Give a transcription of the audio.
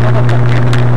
なかった